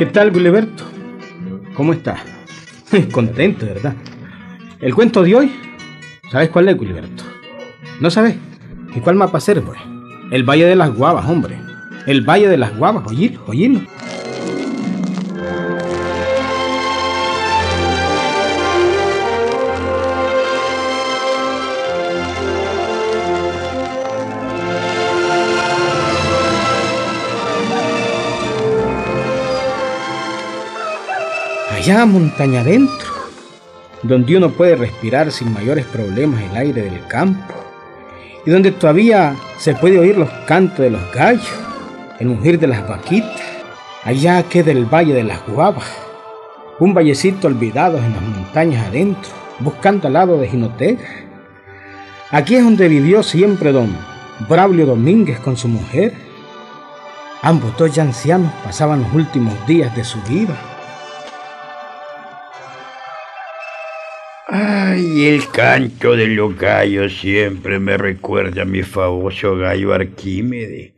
¿Qué tal, Guliberto? ¿Cómo estás? Contento, ¿verdad? El cuento de hoy, ¿sabes cuál es, Guliberto? ¿No sabes? ¿Y cuál mapa ser, pues? El Valle de las Guavas, hombre. El Valle de las Guavas, oílo, oílo. Allá montaña adentro, donde uno puede respirar sin mayores problemas el aire del campo, y donde todavía se puede oír los cantos de los gallos, el mugir de las vaquitas, allá queda el valle de las guavas, un vallecito olvidado en las montañas adentro, buscando al lado de Jinotega. Aquí es donde vivió siempre don Braulio Domínguez con su mujer. Ambos dos ya ancianos pasaban los últimos días de su vida. Ay, el canto de los gallos siempre me recuerda a mi famoso gallo Arquímedes.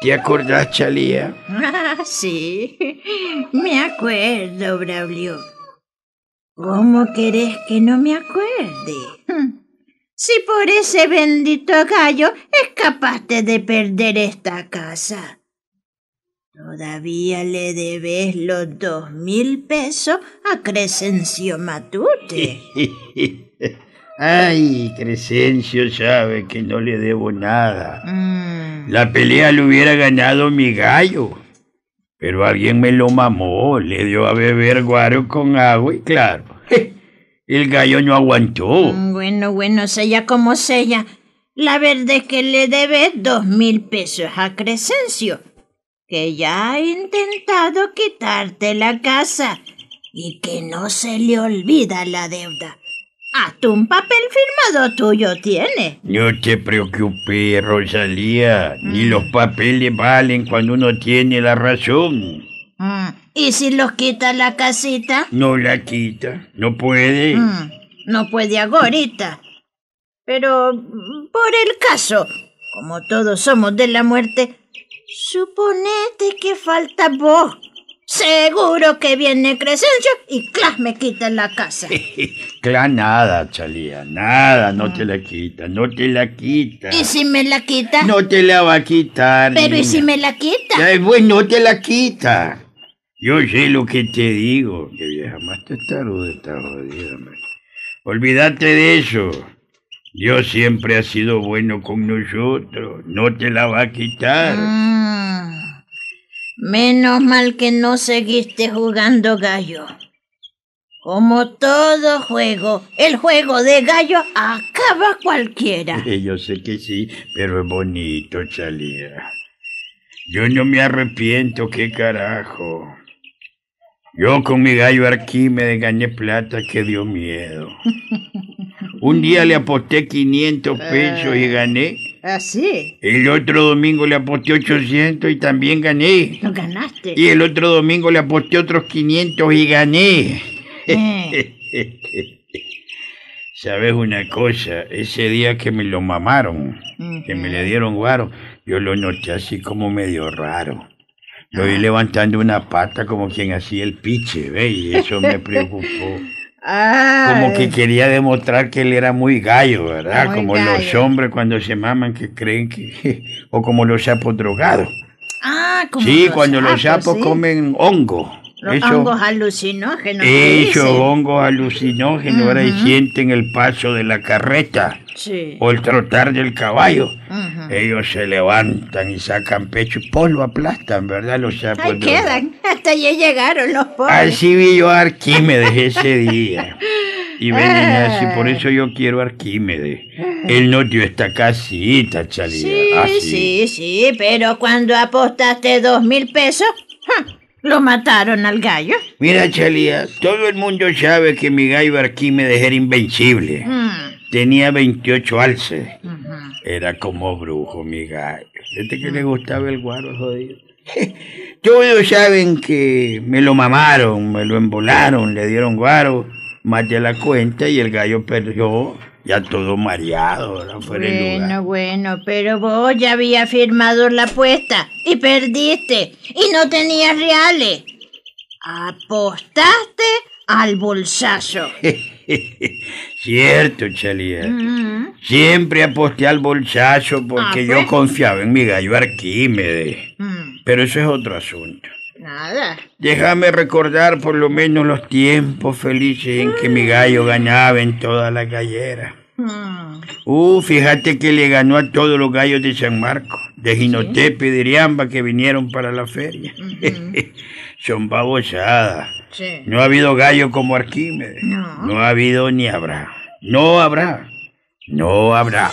¿Te acordás, Chalía? Ah, sí, me acuerdo, Braulio. ¿Cómo querés que no me acuerde? Hm. Si por ese bendito gallo escapaste de perder esta casa. Todavía le debes los dos mil pesos a Crescencio Matute. Ay, Crescencio sabe que no le debo nada. Mm, La pelea le hubiera ganado mi gallo. Pero alguien me lo mamó, le dio a beber guaro con agua y claro, el gallo no aguantó. mm, Bueno, bueno, sea como sea. La verdad es que le debes dos mil pesos a Crescencio, que ya ha intentado quitarte la casa y que no se le olvida la deuda. Hasta un papel firmado tuyo tiene. No te preocupes, Rosalía, ni los papeles valen cuando uno tiene la razón. Mm, ¿Y si los quita la casita? No la quita, no puede. Mm, no puede agorita. Pero mm, por el caso, como todos somos de la muerte, suponete que falta vos. Seguro que viene Crescencio y Clas me quita la casa. Cla nada, Chalía, nada, no te la quita, no te la quita. ¿Y si me la quita? No te la va a quitar. Pero ¿y si me la quita? Ya, pues no te la quita. Yo sé lo que te digo. Que vieja más te taruda, está jodida, man. Olvídate de eso. Dios siempre ha sido bueno con nosotros. No te la va a quitar. Mm, menos mal que no seguiste jugando gallo. Como todo juego, el juego de gallo acaba cualquiera. Yo sé que sí, pero es bonito, Chalía. Yo no me arrepiento, qué carajo. Yo con mi gallo Arquímedes gané plata que dio miedo. Un día le aposté 500 pesos y gané. ¿Así? El otro domingo le aposté 800 y también gané. ¿Lo ganaste? Y el otro domingo le aposté otros 500 y gané. Eh, ¿Sabes una cosa? Ese día que me lo mamaron, que me le dieron guaro, yo lo noté así como medio raro. Lo vi levantando una pata como quien hacía el piche, ¿ve? Y eso me preocupó. Como que quería demostrar que él era muy gallo, ¿verdad? Muy como los hombres cuando se maman que creen que... o como los sapos drogados. Ah, como Sí, cuando los sapos, sapos sí. comen hongo. Los Eso- hongos alucinógenos. dicen. hongos alucinógenos ahora y sienten el paso de la carreta Sí. o el trotar del caballo. Ujú. Ellos se levantan y sacan pecho y polvo aplastan, ¿verdad? Los sapos. Ahí quedan. Hasta allí llegaron los pobres. Así vi yo a Arquímedes ese día. Y así por eso yo quiero a Arquímedes. Él no dio esta casita, Chalía. Sí, Así. sí, sí, pero cuando apostaste dos mil pesos. Lo mataron al gallo. Mira, Chalía, todo el mundo sabe que mi gallo Arquímedes era invencible. Mm, Tenía 28 alces. Era como brujo, mi gallo. Este que le gustaba el guaro, jodido. Todos saben que me lo mamaron, me lo embolaron, le dieron guaro, más de la cuenta y el gallo perdió, ya todo mareado, ¿verdad? Fuera del lugar. Bueno, bueno, pero vos ya habías firmado la apuesta y perdiste y no tenías reales. Apostaste al bolsazo. Cierto, Chalía. Mm, Siempre aposté al bolsazo porque Ah, yo pues. confiaba en mi gallo Arquímedes. mm, Pero eso es otro asunto. Nada. Déjame recordar por lo menos los tiempos felices en que mi gallo ganaba en toda la gallera. Mm, Uh, fíjate que le ganó a todos los gallos de San Marcos, de Jinotepe y de Iriamba que vinieron para la feria. Son babosadas. sí. No ha habido gallo como Arquímedes. No. No ha habido ni habrá. No habrá. No habrá.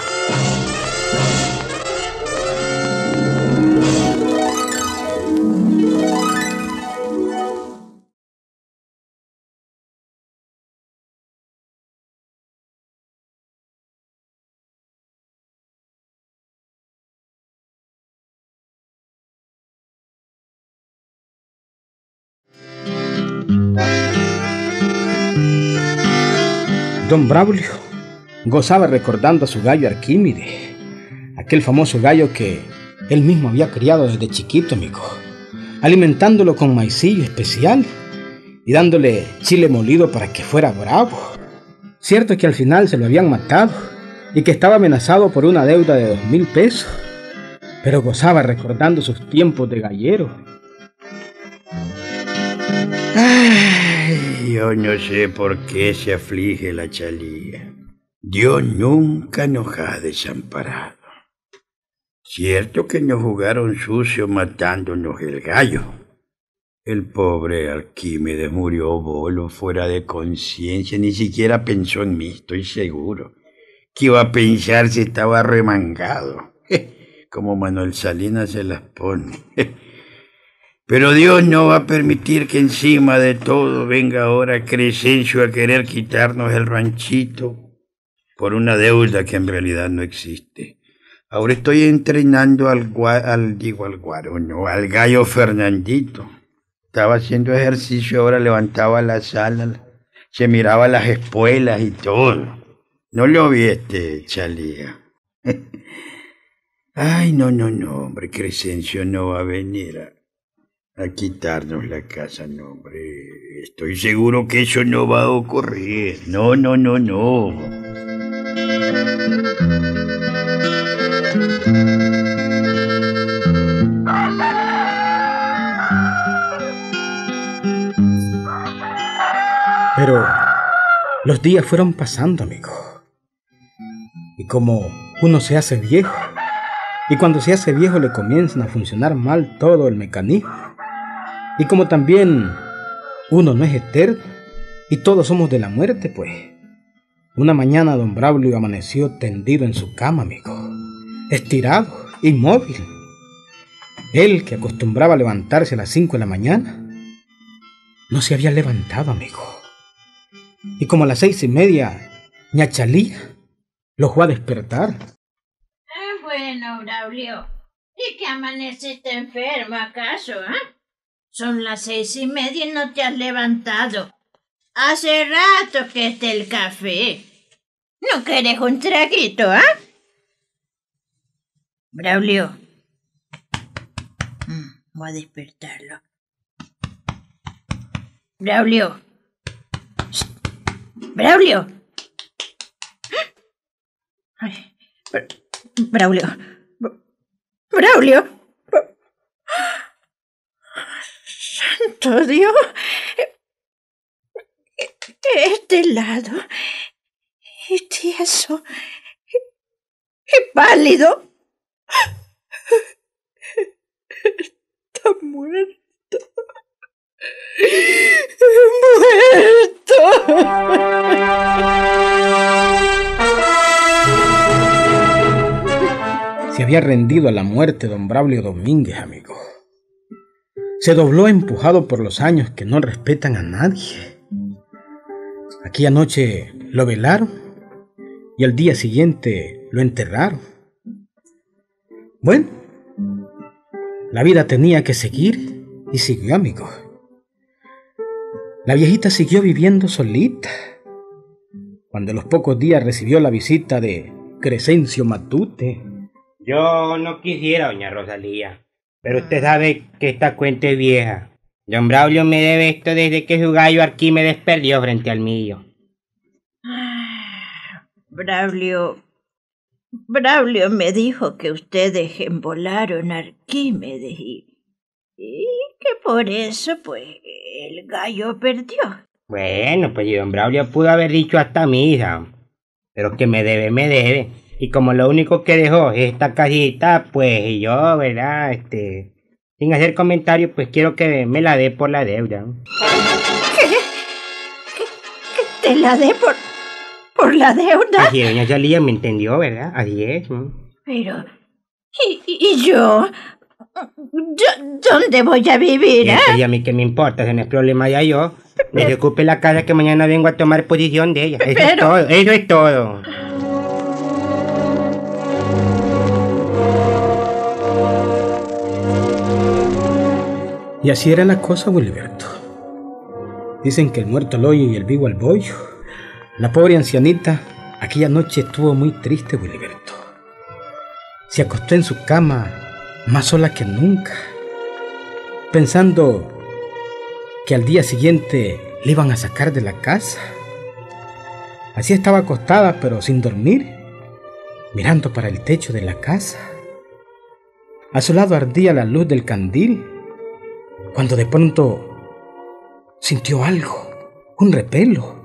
Don Braulio gozaba recordando a su gallo Arquímedes, aquel famoso gallo que él mismo había criado desde chiquito, amigo, alimentándolo con maicillo especial y dándole chile molido para que fuera bravo. Cierto que al final se lo habían matado y que estaba amenazado por una deuda de dos mil pesos, pero gozaba recordando sus tiempos de gallero. Ay, yo no sé por qué se aflige la chalía. Dios nunca nos ha desamparado. Cierto que nos jugaron sucio matándonos el gallo. El pobre Arquímedes murió bolo, fuera de conciencia, ni siquiera pensó en mí, estoy seguro. ¿Qué iba a pensar si estaba remangado? Como Manuel Salinas se las pone. Pero Dios no va a permitir que encima de todo venga ahora Crescencio a querer quitarnos el ranchito por una deuda que en realidad no existe. Ahora estoy entrenando al, al digo al al gallo Fernandito. Estaba haciendo ejercicio, ahora levantaba la sala, se miraba las espuelas y todo. No lo viste, Chalía. Ay, no, no, no, hombre, Crescencio no va a venir a, quitarnos la casa, no, hombre. Estoy seguro que eso no va a ocurrir. No, no, no, no. Pero los días fueron pasando, amigo. Y como uno se hace viejo, y cuando se hace viejo le comienzan a funcionar mal todo el mecanismo, y como también uno no es eterno, y todos somos de la muerte, pues. Una mañana don Braulio amaneció tendido en su cama, amigo, estirado, inmóvil. Él, que acostumbraba levantarse a las cinco de la mañana, no se había levantado, amigo. Y como a las seis y media, ñachalía lo fue a despertar. Ah, bueno, Braulio. ¿Y que amaneciste enfermo acaso, ah? Son las seis y media y no te has levantado. Hace rato que está el café. ¿No quieres un traguito, ah? Braulio. Mm, voy a despertarlo. Braulio. Braulio. Ay, Bra- Braulio. Bra- Braulio. Santo Dios. Este lado. Y tieso. Y pálido. Está muerto. Muerto. Se había rendido a la muerte don Braulio Domínguez, amigo. Se dobló empujado por los años que no respetan a nadie. Aquella noche lo velaron y al día siguiente lo enterraron. Bueno, la vida tenía que seguir y siguió, amigo. La viejita siguió viviendo solita. Cuando a los pocos días recibió la visita de Crescencio Matute, Yo no quisiera, doña Rosalía, pero usted sabe que esta cuenta es vieja Don Braulio me debe esto desde que su gallo Arquímedes perdió frente al mío. Braulio. Braulio me dijo que ustedes embolaron a Arquímedes y, y que por eso, pues, el gallo perdió. Bueno, pues don Braulio pudo haber dicho hasta misa. Pero que me debe, me debe. Y como lo único que dejó es esta cajita, pues yo, ¿verdad? Este, sin hacer comentarios, pues quiero que me la dé por la deuda. ¿Qué? ¿Que, te la dé por, por la deuda? Así doña Salía me entendió, ¿verdad? Así es. Pero, ¿y, y yo? ¿Dónde voy a vivir, eh? Y a mí que me importa, si no es problema ya yo. Me ocupe la casa que mañana vengo a tomar posición de ella. Eso es todo, eso es todo. Y así era la cosa, Wilberto. Dicen que el muerto al hoyo y el vivo al bollo. La pobre ancianita aquella noche estuvo muy triste, Wilberto. Se acostó en su cama más sola que nunca, pensando que al día siguiente le iban a sacar de la casa. Así estaba acostada, pero sin dormir, mirando para el techo de la casa. A su lado ardía la luz del candil, cuando de pronto sintió algo, un repelo,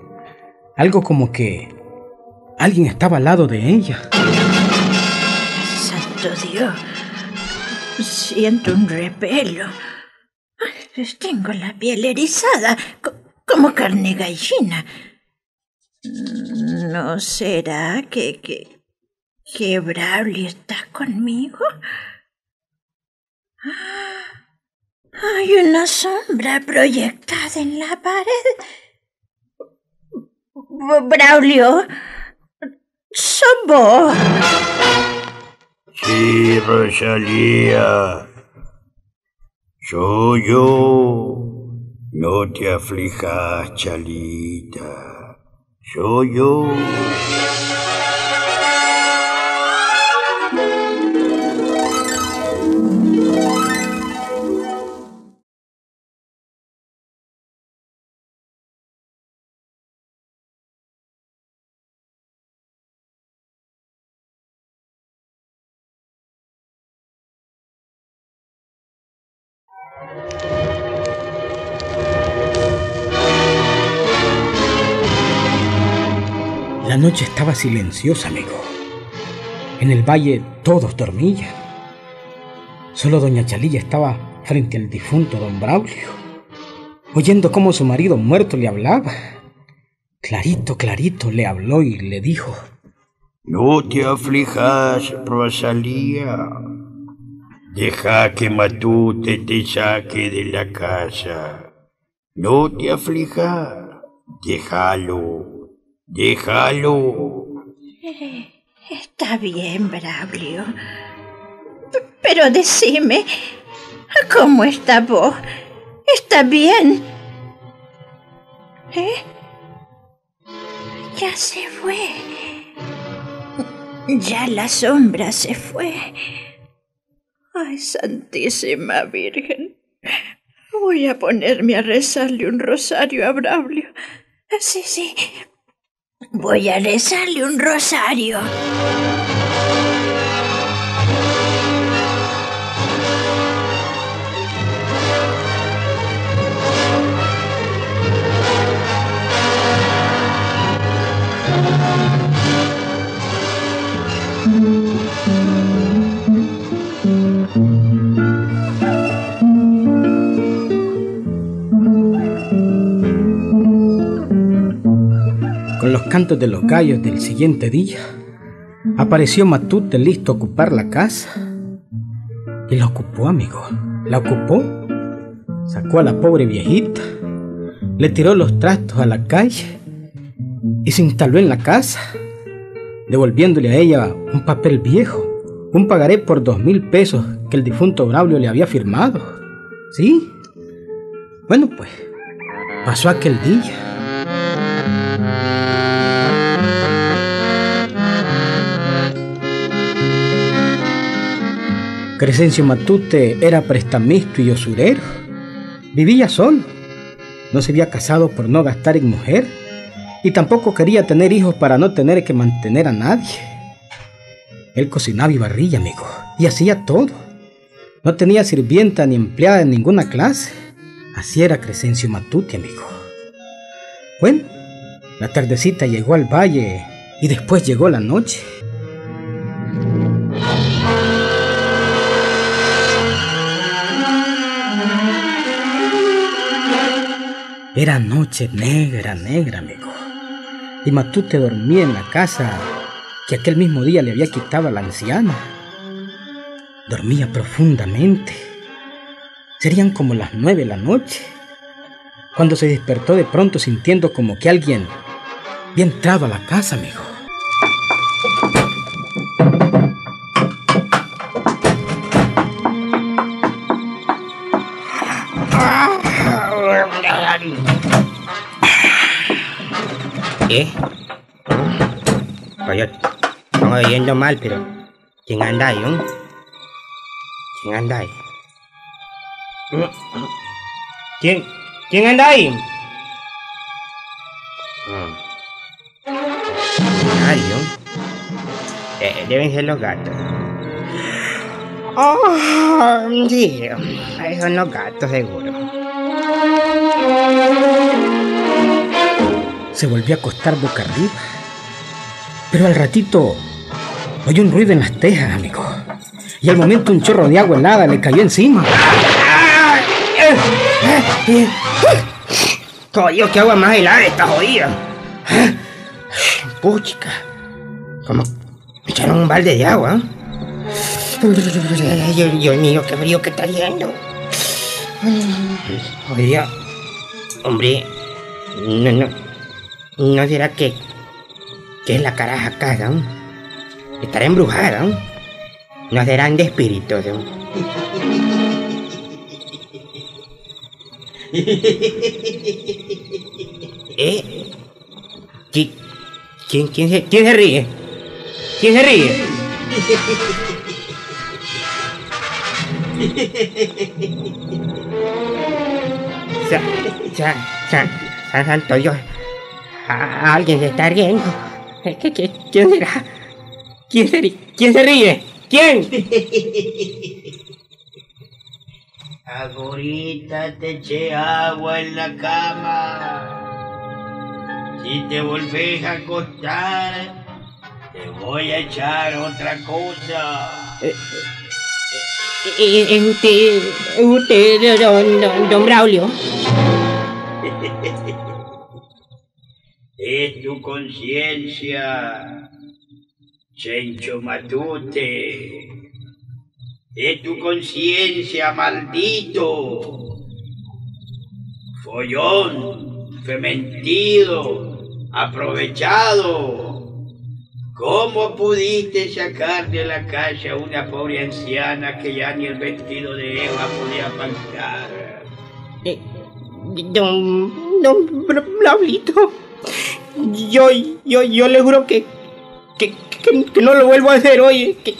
algo como que alguien estaba al lado de ella. Santo Dios, siento un repelo. Tengo la piel erizada, como carne gallina. ¿No será que, que, que Brawley está conmigo? Hay una sombra proyectada en la pared. Braulio, ¿sos vos? Sí, Rosalía. Soy yo. No te aflijas, Chalita. Soy yo. La noche estaba silenciosa, amigo. En el valle todos dormían. Solo doña Chalilla estaba frente al difunto don Braulio, oyendo cómo su marido muerto le hablaba. Clarito, clarito le habló y le dijo, No te aflijas, Rosalía. Deja que Matute te saque de la casa. No te aflijas. Déjalo. Déjalo. Está bien, Braulio. Pero decime, ¿cómo está vos? ¿Está bien? ¿Eh? Ya se fue. Ya la sombra se fue. Ay, Santísima Virgen. Voy a ponerme a rezarle un rosario a Braulio. Sí, sí. Voy a rezarle un rosario. Cantos de los gallos del siguiente día, apareció Matute listo a ocupar la casa. Y la ocupó, amigo. La ocupó. Sacó a la pobre viejita, le tiró los trastos a la calle y se instaló en la casa, devolviéndole a ella un papel viejo, un pagaré por dos mil pesos que el difunto Braulio le había firmado. ¿Sí? Bueno, pues, pasó aquel día. Crescencio Matute era prestamisto y usurero. Vivía solo. No se había casado por no gastar en mujer y tampoco quería tener hijos para no tener que mantener a nadie. Él cocinaba y barrilla, amigo, y hacía todo. No tenía sirvienta ni empleada en ninguna clase. Así era Crescencio Matute, amigo. Bueno, la tardecita llegó al valle y después llegó la noche. Era noche negra, negra, amigo. Y Matute dormía en la casa que aquel mismo día le había quitado a la anciana. Dormía profundamente. Serían como las nueve de la noche, cuando se despertó de pronto sintiendo como que alguien había entrado a la casa, amigo. ¿Qué? Pues yo estoy oyendo mal, pero ¿quién anda ahí? ¿Quién anda ahí? ¿Quién, quién anda ahí? Mm. Nadie, ¿eh? Eh, deben ser los gatos. Oh, sí, son los gatos seguro. Se volvió a acostar boca arriba. Pero al ratito oyó un ruido en las tejas, amigo. Y al momento un chorro de agua helada le cayó encima. Coño, qué agua más helada esta jodida. Puchica. Como me echaron un balde de agua. Dios, Dios mío, qué frío que está yendo. Oiga, hombre, no, no, no será que, que es la caraja casa, ¿no? Estará embrujada, ¿no? No serán de espíritus, ¿no? ¿Eh? ¿Qui- ¿Quién, quién, se, ¿Quién se ríe? ¿Quién se ríe? Sa, sa, sa, San Santo Dios. A- alguien se está riendo. ¿Qué- qué- ¿Quién será? ¿Quién se, ri- ¿Quién se ríe? ¿Quién? Ahorita te eché agua en la cama. Si te volvés a acostar, te voy a echar otra cosa. Eh, eh, Usted, usted, don, don, don Braulio. Es tu conciencia, Chencho Matute. Es tu conciencia, maldito. Follón, fementido, aprovechado. ¿Cómo pudiste sacar de la calle a una pobre anciana que ya ni el vestido de Eva podía pagar? Eh, Don, don Braulito. Yo, yo, yo le juro que, que, que, que no lo vuelvo a hacer hoy. Que,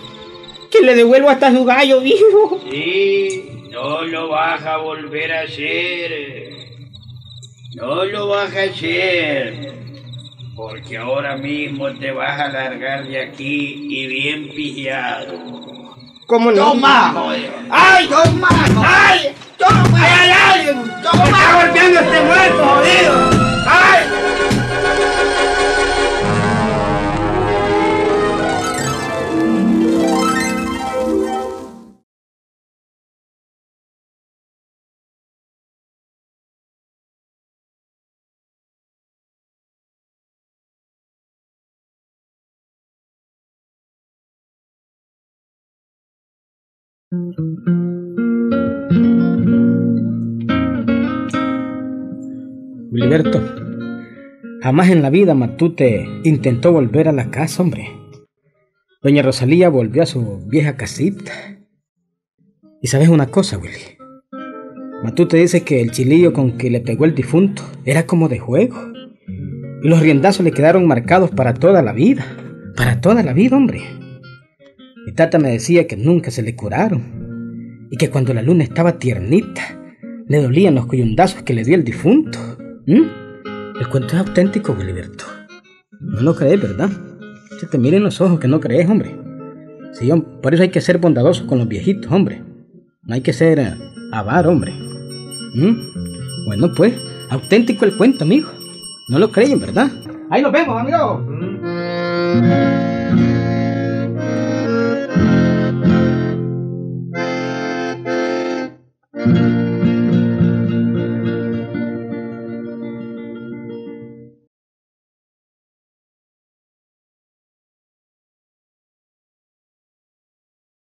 que le devuelvo hasta su gallo vivo. Sí, no lo vas a volver a hacer. No lo vas a hacer. Porque ahora mismo te vas a largar de aquí y bien pillado. ¿Cómo no? ¡Toma, joder! ¡Ay, toma! ¡Ay! ¡Toma! ¡Ay, ay! ¡Toma! ¡Me está golpeando este muerto, jodido! ¡Ay! Wilberto, jamás en la vida Matute intentó volver a la casa, hombre. Doña Rosalía volvió a su vieja casita. Y sabes una cosa, Willy. Matute dice que el chilillo con que le pegó el difunto era como de juego. Y los riendazos le quedaron marcados para toda la vida. Para toda la vida, hombre. Mi tata me decía que nunca se le curaron. Y que cuando la luna estaba tiernita, le dolían los coyundazos que le dio el difunto. El cuento es auténtico, Gilberto. No lo crees, ¿verdad? Se te miren los ojos que no crees, hombre. Sí, por eso hay que ser bondadoso con los viejitos, hombre. No hay que ser eh, avaro, hombre. Bueno, pues, auténtico el cuento, amigo. No lo creen, ¿verdad? Ahí nos vemos, amigo.